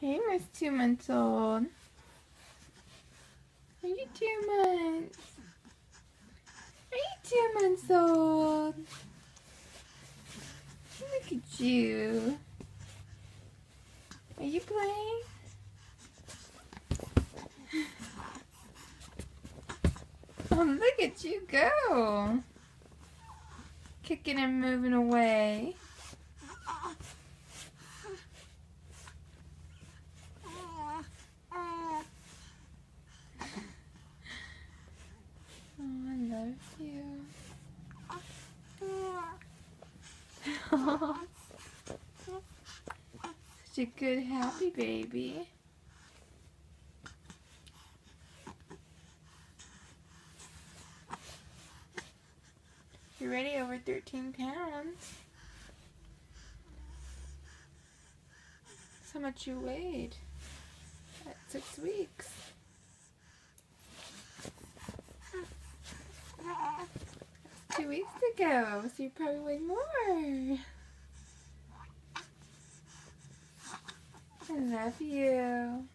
Hey, Miss Two Months Old. Are you two months? Are you two months old? Look at you. Are you playing? Oh, look at you go. Kicking and moving away. Oh, Such a good, happy baby. You're ready over 13 pounds. That's how much you weighed at six weeks. Weeks ago, so you probably weigh more. I love you.